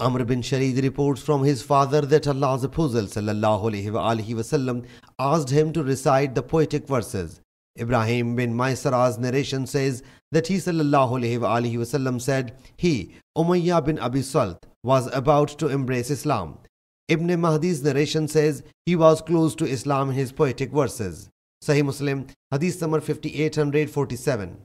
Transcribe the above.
Amr bin Sharid reports from his father that Allah's Apostle sallallahu asked him to recite the poetic verses. Ibrahim bin Maisara's narration says that he sallallahu said he, Umayyah bin Abi Salt, was about to embrace Islam. Ibn Mahdi's narration says he was close to Islam in his poetic verses. Sahih Muslim, Hadith number 5847.